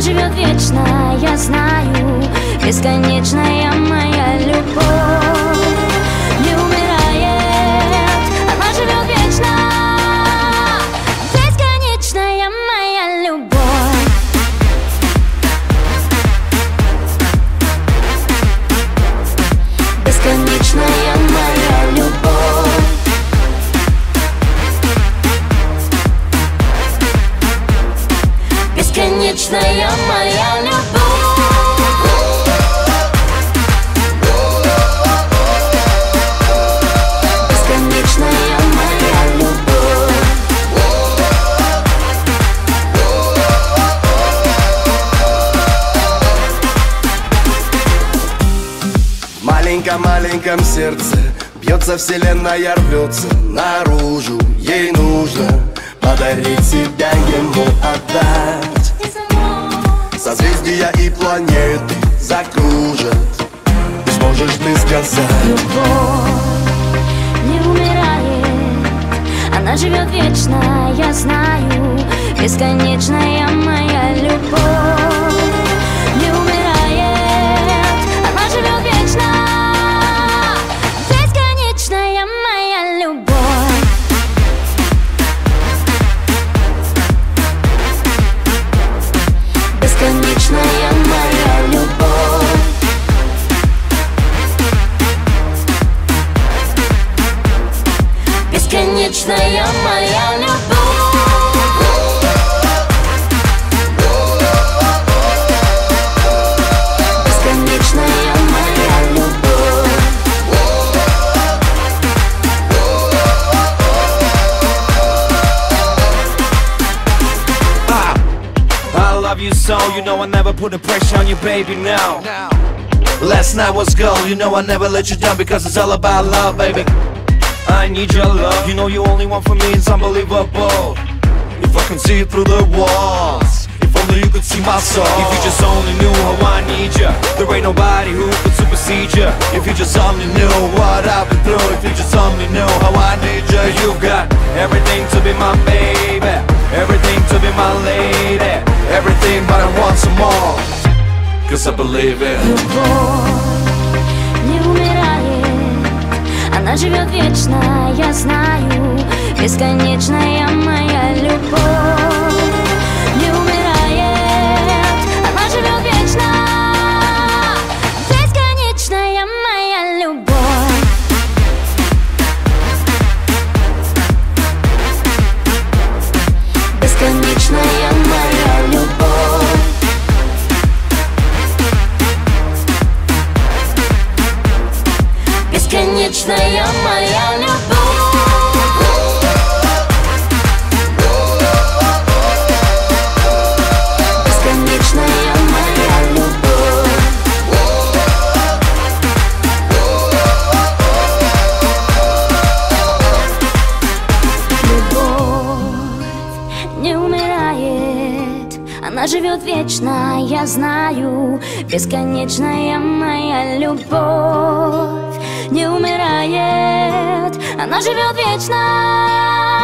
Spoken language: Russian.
Живет вечно, я знаю. Бесконечная моя любовь Не умирает. Она живет вечно. Бесконечная моя любовь. Бесконечная Бесконечная моя любовь. Маленьком-маленьком сердце Бьется вселенная, рвется наружу. Ей нужно подарить себя ему отдать Созвездия и планеты закружат. И сможешь ты сказать Любовь не умирает. Она живет вечно, я знаю. Бесконечная моя Бесконечная моя любовь. Бесконечная моя love you so, you know I never put a pressure on you, baby, now. Last night was gold, you know I never let you down because it's all about love, baby. I need your love, you know you only want for me, it's unbelievable. If I can see it through the walls, if only you could see my soul. If you just only knew how I need you, there ain't nobody who could supersede you. If you just only knew what I've been through, if you just only knew how I need you, you've got everything to be my baby, Cause I believe it. Любовь не умирает. Она живет вечно, я знаю. Бесконечная моя любовь живет вечно, я знаю Бесконечная моя любовь не умирает. Она живет вечно